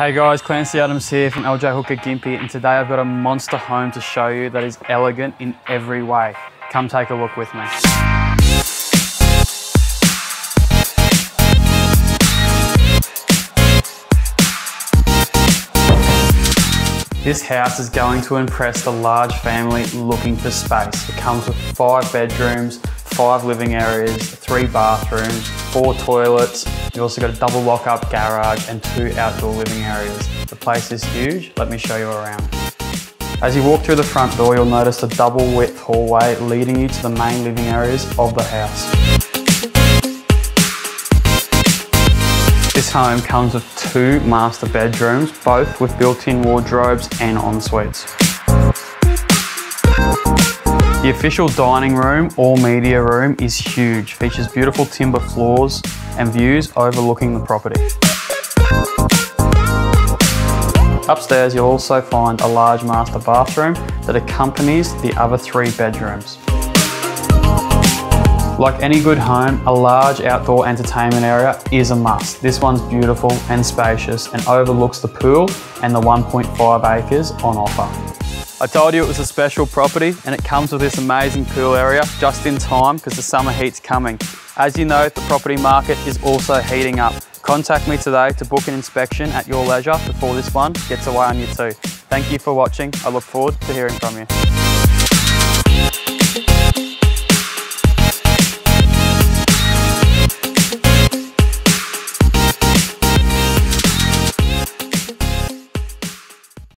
Hey guys, Clancy Adams here from LJ Hooker Gympie and today I've got a monster home to show you that is elegant in every way. Come take a look with me. This house is going to impress the large family looking for space. It comes with five bedrooms, five living areas, three bathrooms, four toilets. You've also got a double lock-up garage and two outdoor living areas. The place is huge. Let me show you around. As you walk through the front door, you'll notice a double width hallway leading you to the main living areas of the house. This home comes with two master bedrooms, both with built-in wardrobes and en-suites. The official dining room or media room is huge, features beautiful timber floors and views overlooking the property. Upstairs you'll also find a large master bathroom that accompanies the other three bedrooms. Like any good home, a large outdoor entertainment area is a must. This one's beautiful and spacious and overlooks the pool and the 1.5 acres on offer. I told you it was a special property and it comes with this amazing pool area just in time because the summer heat's coming. As you know, the property market is also heating up. Contact me today to book an inspection at your leisure before this one gets away on you too. Thank you for watching. I look forward to hearing from you.